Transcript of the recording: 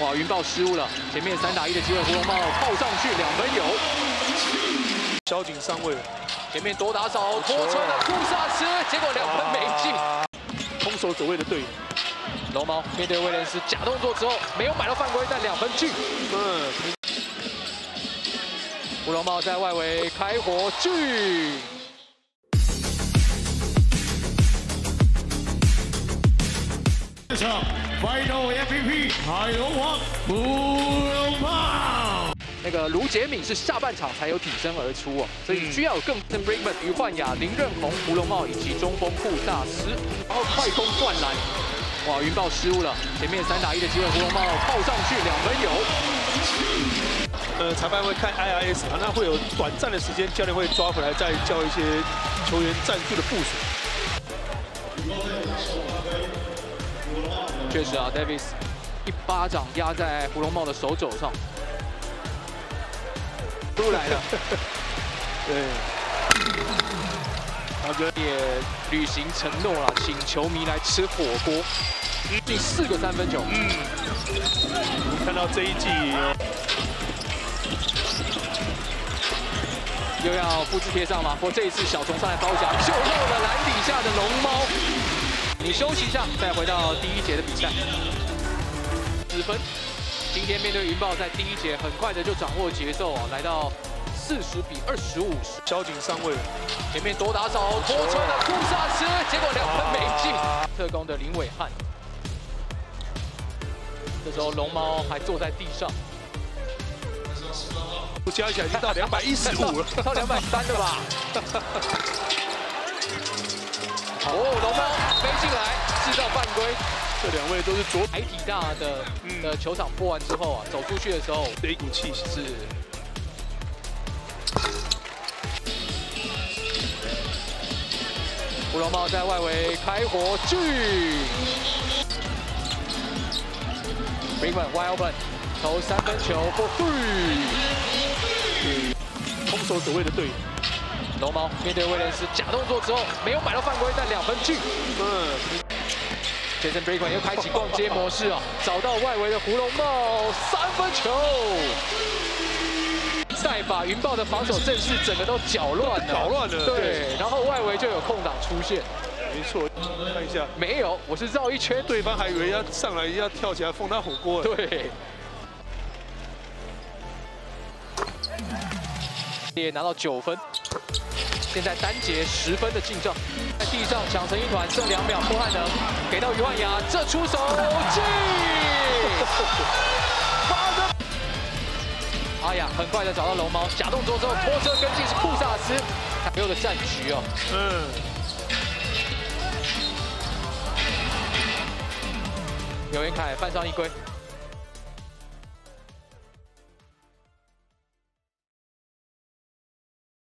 哇，云豹失误了，前面三打一的机会，胡龙茂靠上去两分有。交警上位，前面多打少，拖车的库萨斯，结果两分没进。空手走位的队友，龙猫面对威廉斯假动作之后，没有买到犯规，但两分进。嗯，胡龙茂在外围开火锯。这场 Final MVP 海龙王胡龙茂。那个卢杰敏是下半场才有挺身而出哦，所以需要有更 Brinkman、于焕雅、林任宏、胡龙茂以及中锋库萨斯，然后快攻灌篮。哇，云豹失误了，前面三打一的机会，胡龙茂抱上去两分有。呃，裁判会看 IRS 啊，那会有短暂的时间，教练会抓回来，再教一些球员战术的部署。确实啊，Davis 一巴掌压在胡龙茂的手肘上，出来了。对，大哥也履行承诺了，请球迷来吃火锅，第四个三分球。嗯，看到这一季又要复制贴上吗？不过这一次小虫上来包夹，就漏了篮底下的龙猫。你休息一下，再回到第一节的比赛。十分，今天面对云豹，在第一节很快的就掌握节奏啊，来到四十比二十五。交警上位，前面多打少，拖车的库萨斯，结果两分没进。特工的林伟汉，这时候龙猫还坐在地上。加起来已经到两百一十五了，到两百三了吧？制造犯规。这两位都是左海体大的的球场破完之后啊，走出去的时候的一股气势。是。胡龙猫在外围开火锯。Brinkman wide open，投三分球 for three。空手走位的队友，龙猫面对威廉斯假动作之后，没有买到犯规，但两分进。嗯，Jason Brinkman 又开启逛街模式哦，找到外围的胡龙茂三分球，再把云豹的防守阵势整个都搅乱了，搅乱了。对，然后外围就有空档出现。没错，看一下，没有，我是绕一圈，对方还以为要上来要跳起来封他火锅。对。也拿到九分，现在单节十分的进账，在地上抢成一团，剩两秒，破汉能给到于焕雅，这出手进，八分！阿雅很快的找到龙猫，假动作之后拖车跟进是库萨斯，没有的战局哦。嗯。刘元凯犯上一规。